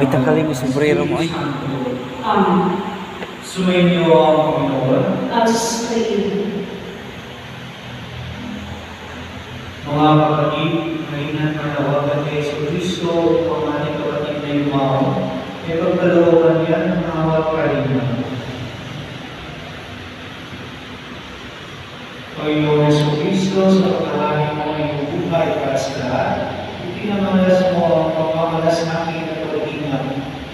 Ay, tanggalin mo sombrero mo ay. Amen. Sumainyo ang Panginoon. Iyo. Mga kapatid, maingat panawagan kay Yesu Cristo upang ating kapatid na yumaw. May pagkalooban yan ng awat kalinga. Panginoon Yesu Cristo, sa pagkakaling mo ng iyong buhay para sa lahat, ipinamalas mo ang pagmamalas namin pag-ingat.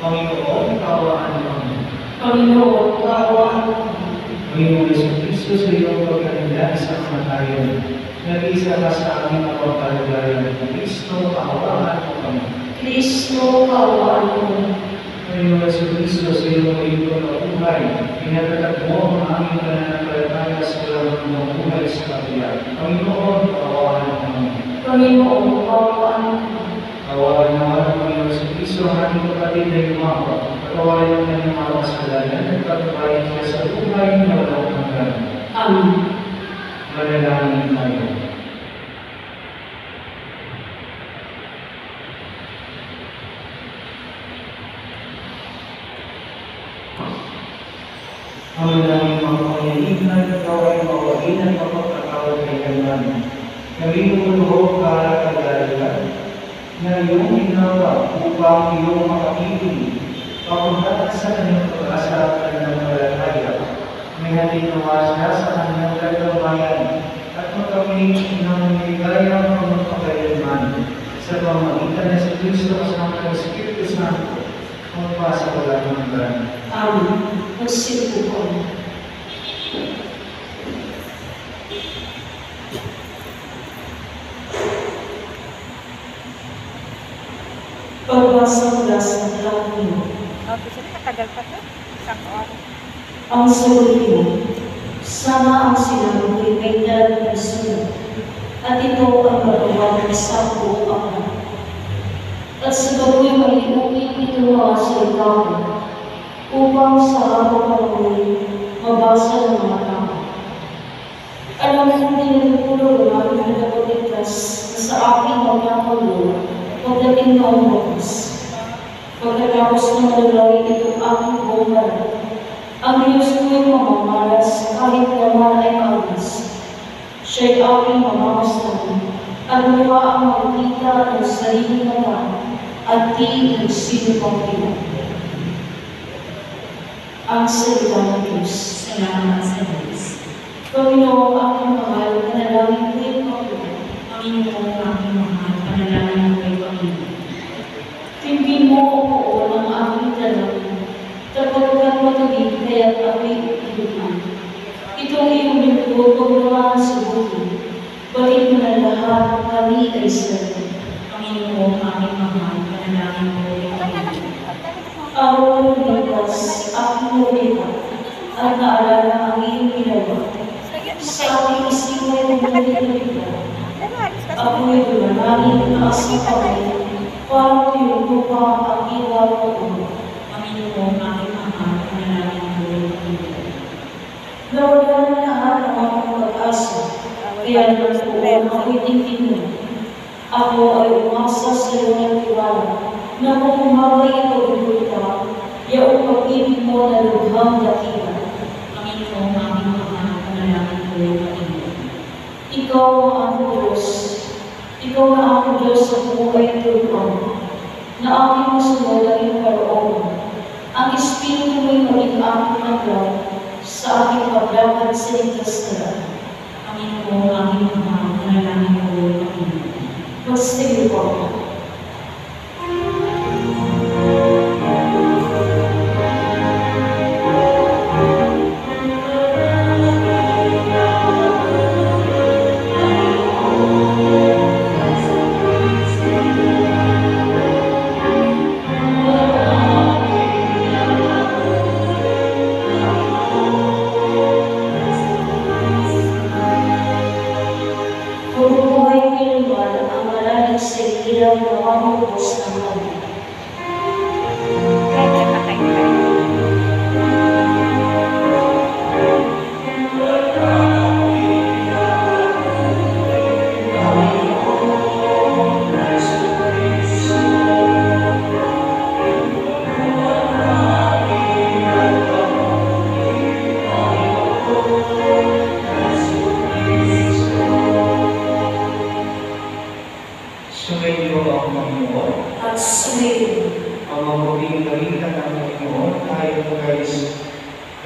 Panginoon, kawaan mo kami. Panginoon, kaawaan mo. Panginoon Yesu Cristo, sa iyong pagkalinda sa kamatayan, nag-isa ka sa aming mapagkalagayan ng Kristo, kaawaan mo kami. Kristo, kaawaan mo. Panginoon Yesu Cristo, sa iyong ito na buhay, pinatatag mo ang aming pananampalataya sa walang ng buhay sa kapila. Panginoon, kaawaan mo kami. Panginoon, kaawaan mo. Kaawaan mo ang Panginoon Yesu Cristo, ang ating kapatid na yumawa. Patawarin ang kanyang mga kasalanan at pagpapayin siya sa buhay na walang hanggan. Amen. Manalangin tayo. Ang naming mga pangyayignan, ikaw ay mawain at mapagkakawal kay Kailan. Gawin mo loob para kagalitan. Na iyong ginawa upang iyong makapiling. Papunta sa kanyang pag-asa at kanyang malataya. May halinawa siya sa kanyang kagawayan at magkamit ng ligaya ng magpakailanman sa pamagitan ng si Kristo kasama ng Espiritu Santo magpasa wala ng. Amen. Magsilpo ko. Sa Talmud. Okay, so katagal pa to? Isang oras. Ang sagot mo, sama ang sinabi kay Dad Personal, at ito ang magawa ng sampo ama. At sa gabi ay inumin ito mga salita upang sa araw ng muli, mabasa ng mga tao. Alam hindi nagpulog ang aking pinagpaligtas na sa aking magkakaluwa pagdating noong bukas. Pagkatapos ng malalawin itong aking balat, ang Diyos ko'y mamamalas kahit naman ay kaulis. Siya'y aking mamamasdan at mula ang makikita ng sarili naman at di ng sino pang ilan. Ang salita ng Diyos. Salamat sa Diyos. Panginoon, aking mahal, panalangin ko'y Panginoon. Panginoon, aking mahal, panalangin ko ay Panginoon. Timbin mo ako ng aking dalawin, kapagkat matuloy kaya't ako'y iluman. Itong iyong lingkod, pagmamahal sa buhay, bakit mo na lahat kami ay sarili. Panginoon, aking mahal, panalangin ay Panginoon. Araw ng Na aking masunod ang iyong kalooban. Ang Espiritu mo'y maging aking naglaw sa aking paglakad sa ligtas Panginoon, aking mahal, panalangin ko Panginoon. Magsitigil po ako. é o nome dos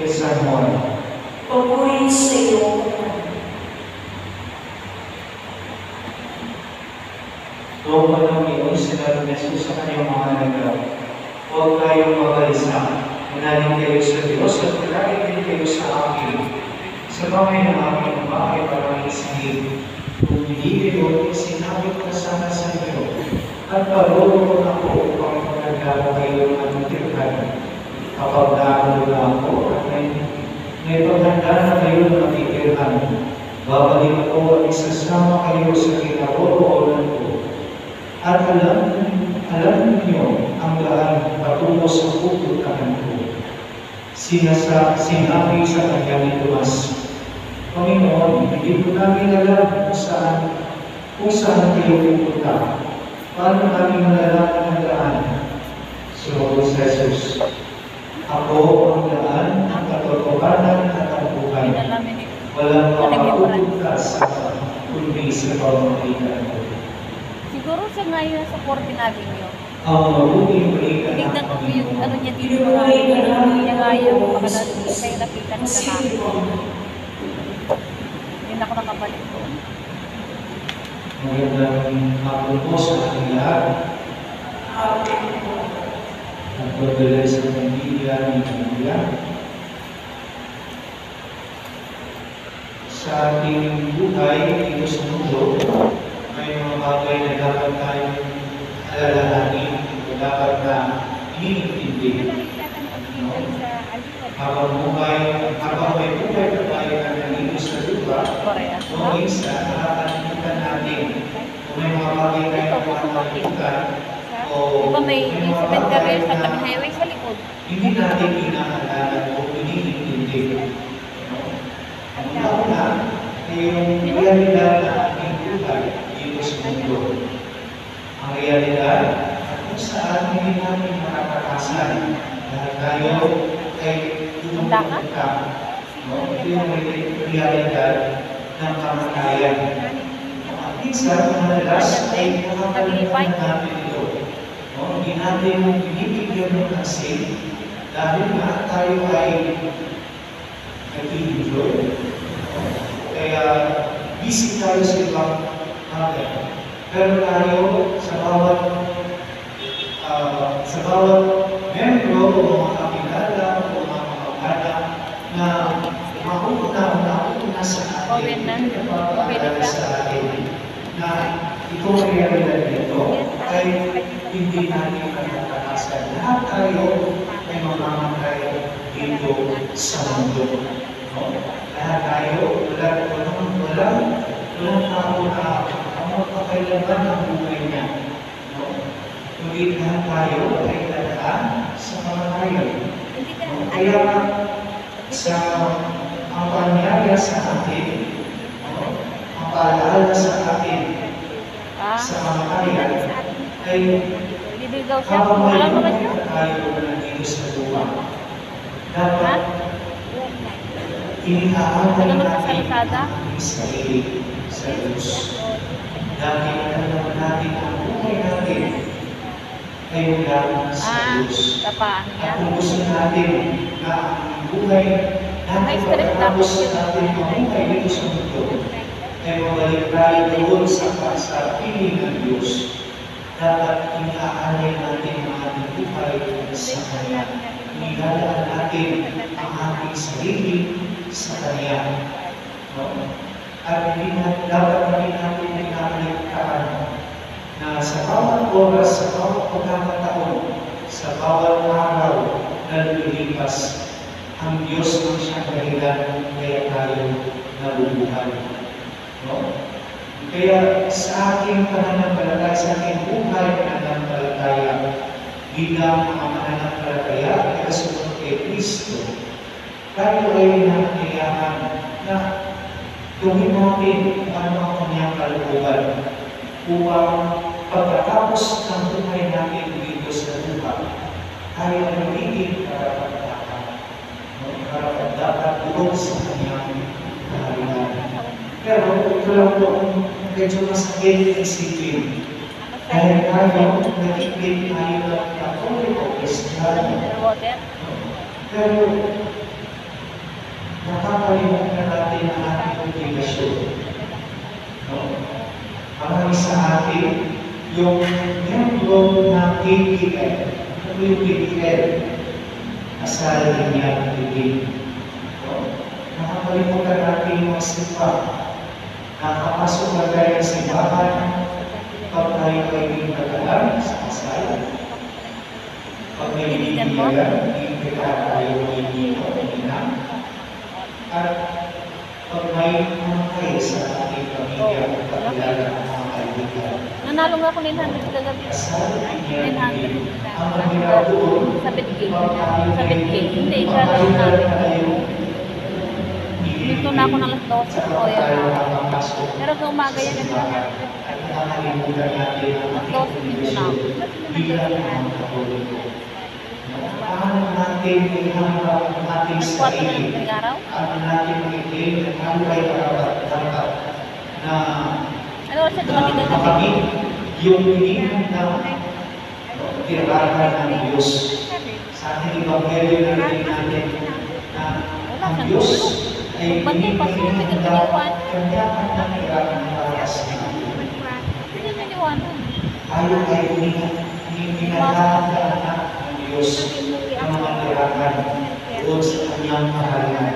San Juan. Pagpuri sa iyo, Noong panahon yun, sinabi ni Jesus sa kanyang mga nagaw, Huwag kayong mabalisa. Manaling kayo sa Diyos at palagi din kayo sa akin. Sa kamay ng aking ama ay parang isingin. Kung hindi kayo, sinabi ko sana sa inyo. At parulong ako upang pagkagawa kayo ng. Kapag naano na ako at may, may paghanda na kayo ng matirhan. Babalik ako at isasama kayo sa kinaroroonan ko. At alam, alam niyo ang daan patungo sa pupuntahan ko. Sinasa, sinabi sa kanya ni Tomas, Panginoon, hindi ko namin alam kung saan, kung saan kayo pupunta. Paano namin malalaman ang daan? Sumunod sa Jesus, Ako ang daan, ang katotohanan at ang buhay. Walang makapupunta sa kundi sa pamamagitan ko. Siguro siya ngayon sa 14 Avenue. Ang mabuting balikan ng Tignan ko yung ano niya dito niya ngayon. Baka na kayo nakita na sa. Hindi na ako nakabalik doon. Magandang hapon po sa ating lahat. Nagpagdala sa pamilya ni Pamilya. Sa ating buhay dito sa mundo, may mga bagay na dapat tayong alalahanin o dapat na iniintindi. Habang buhay, habang may buhay na tayo na nandito sa lupa. Noong isa, nakakalimutan natin kung may mga bagay tayo na Di ba may cemetery bagay sa na tabing highway sa likod? hindi natin inaalala o iniintindi. Ang una ay yung realidad na ating buhay dito sa mundo. Ang realidad kung saan hindi natin makakakasan dahil tayo ay tumupunta. No? Ito yung realidad ng kamatayan. At minsan, madalas ay nakakalimutan natin No? Hindi natin binibigyan ng kasi dahil nga tayo ay nag-enjoy. Kaya busy tayo sa ibang bagay. Pero tayo sa bawat ah, sa bawat membro o mga kakilala o mga kamag-anak na mauna o nauna sa Open na. atin, siya. sa atin na ito ang realidad nito ay hindi natin pagkakatasan. Lahat tayo ay mamamatay dito sa mundo. No? Lahat tayo, wala, walang, walang, walang tao na ang magpapailaban ng buhay niya. No? Kundi lahat tayo ay dadaan sa kamatayan. No? Kaya sa ang panyaya sa atin, no? ang paalaala sa atin Ah, sa kamatayan ay libigaw siya. habang may Alam mo ba siya? buhay tayo na nandito sa lupa, dapat Ano sa natin ang sarili sa Diyos. Dahil alam naman natin ang buhay natin ay mula sa Ah, Diyos. At kung gusto natin na ang buhay natin pagkatapos tapos yun. natin mabuhay dito sa mundo ay mabalik tayo doon sa sa piling ng Diyos. Dapat inaalay natin ang ating buhay sa Kanya. Inilalaan natin ang ating sarili sa Kanya. No? At hindi na, dapat rin natin pinakaligtaan na sa bawat oras, sa bawat pagkakataon, sa bawat araw na lumilipas, ang Diyos ang siyang dahilan kaya tayo nabubuhay. No? Kaya sa aking pananampalataya, sa aking buhay pananampalataya, bilang mga mananampalataya ay kasunod kay Kristo, tayo ay nakakayahan na gawin natin ang kanyang kalooban upang pagkatapos ng buhay natin dito sa lupa, tayo ay magiging karapat-dapat. Karapat-dapat doon sa kaharian. Pero ito lang po ang medyo masakit isipin. Dahil tayo, nagiging tayo ng katoliko water. Pero, nakakalimutan natin ang ating obligasyon. No? Marami sa atin, yung membro ng KPL, ano yung KPL? Kasal niya bibig. No? Nakakalimutan natin yung sipa. Nakapasok na tayo sa simbahan, pag tayo ay nagalang sa kasal, pag may bibigyan, ibigay tayo ay ina. At pag may mamatay sa ating pamilya, pagkilala ng mga kaibigan, Nanalo nga ako 900 kagabi. kasal niya 900. ang mahirap doon, Sa Betgate. Sa Betgate. Hindi, ikalaw namin. Dito na ako ng alas 12 Saka ko tayo yan. Pero sa umaga yan, sa ganun simbahan. yan. At nakakalimutan natin ang Alas ating 12 dito na ako. hindi. Paano natin ihanap ang ating Alas 4 na sarili lang madaling araw? ano natin mag-i-claim na tayo ay karapat dapat na na makamit yung hinihingi na tirahan ng Diyos. Sa ating Ebanghelyo narinig natin na ang Diyos Bantay pa, sino may hinihanda ginagawa? kanya-kanya tirahan para sa atin. Hindi na niwanan. Tayo ay hinihanda na ng Diyos ng mga tirahan doon sa kanyang mahalan.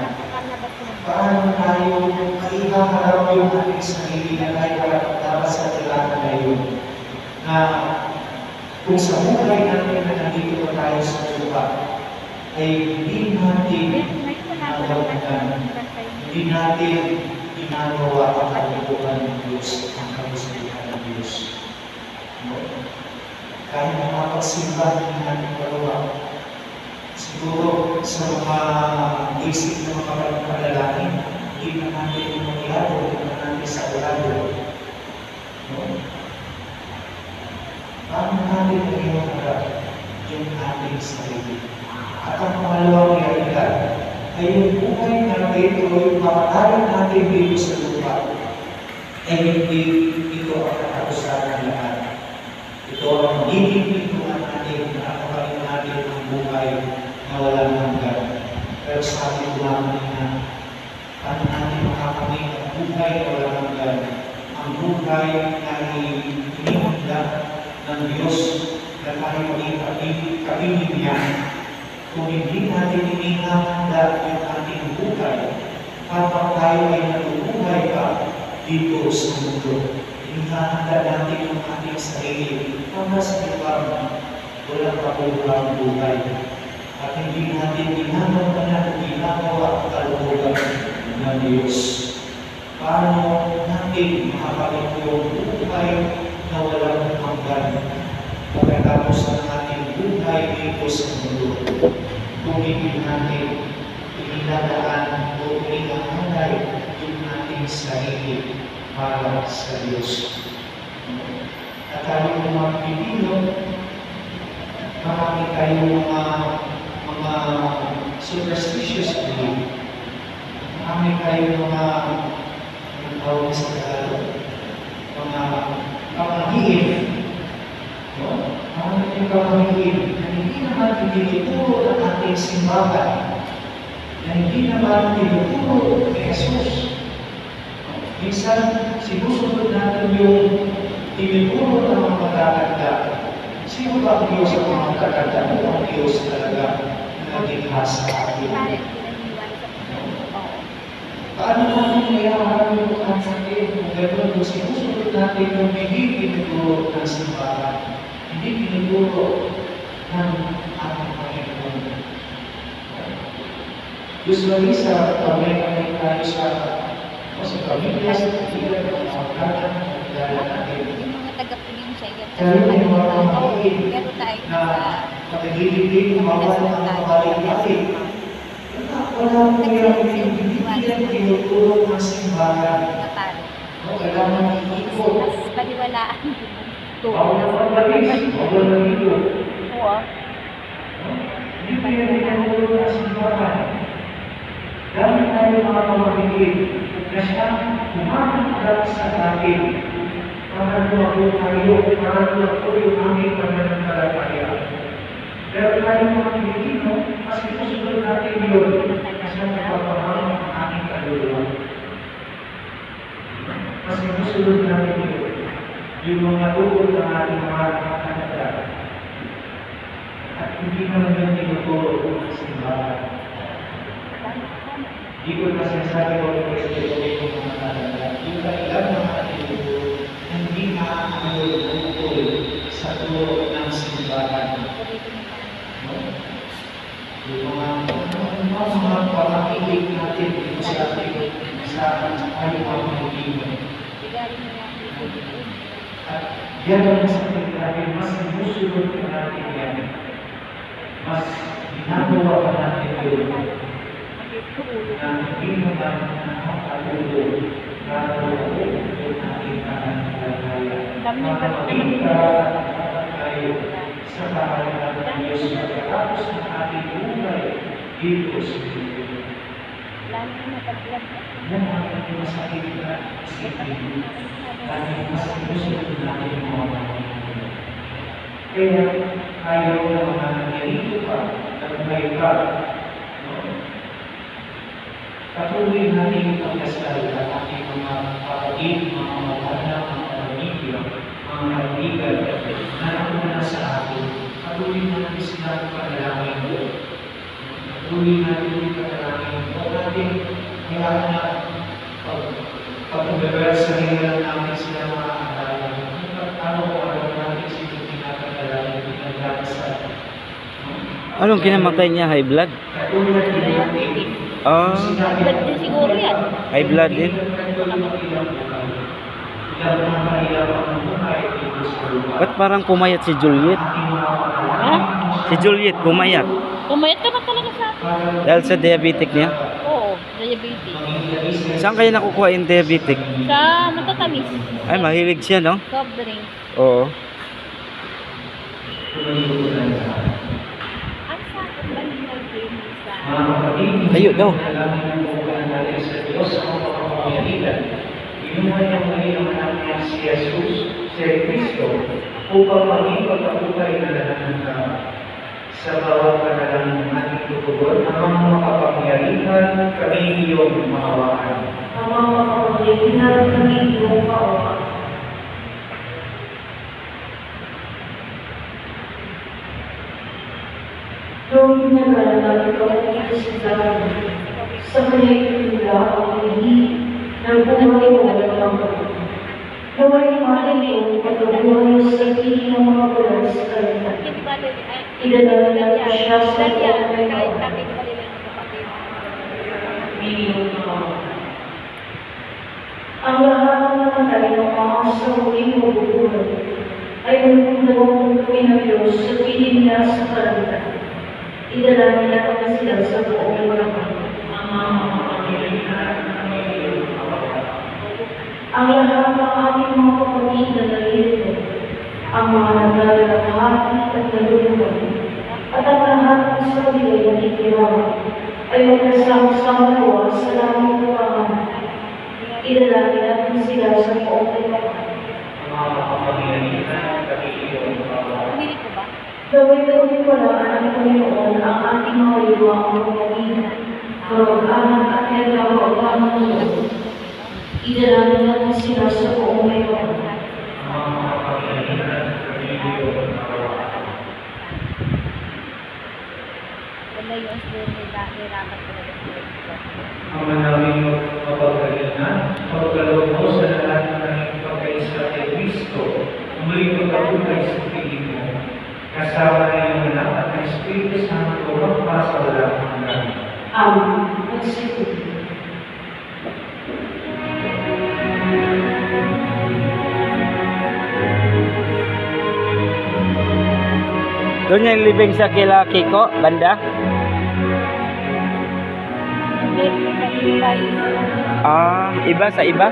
Paano tayo maihaharap yung ating sarili na tayo para sa kailangan na yun? Na kung sa natin na nandito tayo ay hindi natin nalawagan, hindi natin ginagawa ang kalikuhan ng Diyos, ang kagustuhan ng Diyos. No? Kahit makapagsimba, hindi natin magawa. Siguro sa mga basic na mga panalangin, hindi na natin umagyado, hindi na natin sa urado. No? Paano natin iharap yung ating sarili? At ang pangalawang realidad ay yung buhay natin o yung pamatayan natin dito sa lupa ay hindi ito ang katapusan ng lahat. Ito ang magiging pintuan natin na akapain natin ang buhay na walang hanggan. Pero sabi ko naman na paano natin makakamit ang buhay na walang hanggan? Ang buhay na inihanda ng Diyos na tayo maging kapiling niya. Kung hindi natin inihanda yung ating buhay, habang tayo ay nabubuhay pa dito sa mundo, inihanda natin yung ating sarili para sa ibang walang kabubuhang buhay. At hindi natin ginagawa na ginagawa ang kalooban ng Diyos. Paano natin makakalit yung buhay na walang hanggan pagkatapos ng ating buhay dito sa mundo? Hindi natin iniladaan o inihangalay yung ating sarili para sa Diyos. At tayo mga Pilipino, marami tayong mga mga superstitious belief. Marami tayong mga ang tawag sa Tagalog, mga pamahiin. No? Marami tayong pamahiin na hindi naman tinituro ng ating simbahan, na hindi naman tinuturo ni Jesus. Minsan, sinusunod natin yung tinuturo ng mga matatanda. Sino ba ang Diyos ang mga matatanda? Ano ang Diyos talaga na naging sa atin? Paano natin mayaharap yung ang sakit kung gano'n kung sinusunod natin yung hindi tinuturo ng simbahan, hindi tinuturo ng ating Panginoon. Usually sa pamilya tayo sa o sa pamilya, sa pamilya, sa natin Yung mga taga-piging siya. Kaya yung mga tayo na sa pagkagilid-gilid, mawala ng mga balik-balik. Wala po yung hindi yan tinuturo ng simbahan. Kailangan iikot. Mas paniwalaan. Na na dito. Oo. Hindi po yan tinuturo ng simbahan. Dami tayo mga pamahigit na siya umahanap sa atin para lumago tayo, para lumago yung aming pananampalataya. Pero tayo mga Pilipino, mas sinusunod natin yun kasi napapahal ang ating kaluluwa. Mas sinusunod natin yun. Yung mga tukol ng ating mga kakakanda. At hindi naman yun tinuturo ng simbahan. Hindi ko na sinasabi ko ng Kristo yung mga kakakanda. Yung kailan ng ating tuturo, hindi makakagulugol sa turo ng simbahan. No? Yung mga, yung mga, mga pamakilig natin dito sa ating sa ating mga Pilipino. At yan ang ating natin, mas sinusunod ka natin yan. Mas ginagawa pa natin yun na hindi naman nakakatulog na yung ating kahanapalaya. Dami ng Para maging karapat tayo sa kahalaman ng Diyos pagkatapos ng ating buhay dito sa mundo. Yan ang masakit na isipin. Dahil mas sinusunod natin yung mga. Kaya ayaw na mga nangyarito pa, nagmay. No? Patuloy natin pagkasal at ating mga kapatid, mga mag-anak, mga pamilya, mga kaibigan na nauna sa atin. Patuloy natin sila panalangin mo. Patuloy natin yung mo. Huwag natin hayaan na pag pag-umbebel sa hirap namin sila mga akala. Ano ko alam natin sila pinapanalangin, pinagdadasal. Anong kinamatay niya? High blood? Natin, Ah, Blood din siguro yan. high blood din. Ba't parang pumayat si Juliet? Ha? Si Juliet pumayat. Pumayat ka ba talaga sa akin? Dahil sa diabetic niya. Oo, diabetes. Saan kayo nakukuha yung diabetic? Sa matatamis. Ay, mahilig siya, no? Soft drink. Oo. Tayo daw. Inuman niya muli ang niya si Jesus, si Cristo, upang maging na lahat ng tao. Sa bawat panalangin tutugon, ang mga makapangyarihan, kami iyong mahawaan. Ang mga makapaglihan kami iyong kawa. Noong ginagalang ikaw ang isusitaran, sa kanya'y tula ang hindi ng buhay mo ng Naway maliliw patuloy sa piling ng mga bulan sa? Ay, Idadala natin siya sa Dalia, buhay kahit mo. dati ba nila ng kapatid? Ang lahat ng namatay ng mga sa huling mabubuhay ay nagpundawang gawin ng Diyos sa piling niya sa kalangitan. Idalangin natin sila sa buong laman. Ang mga kami mahawaan. Ang lahat ng ating mga kapatid na narito, ang mga naglalakahati at nalulungan, at ang lahat ng sa nila na itirawa, ay magkasama-sama nawa sa langit ng pangalan. Idalangin natin sila sa buong laman. Ang mga ko ba? Gawin gawin wala ng Panginoon ang ating mga liwa ang mga pamilya, kamag-anak at nagkakaupang ng Lord. Idalangin natin sila sa buong ngayon. Ang mga makapangyarihan, kami iyong mahawaan. Wala yung siguro nila, nirapat ko na ang manawin mo mapagkalinan, pagkaloob mo sa lahat ng naging pagkaisa kay Kristo, muli pagkakupay sa piling mo, kasama na yung anak at ang Espiritu Santo magpa sa walang hanggan. Amen. Magsikunod. Doon yung living sa kila Kiko, banda? Ah, iba sa iba?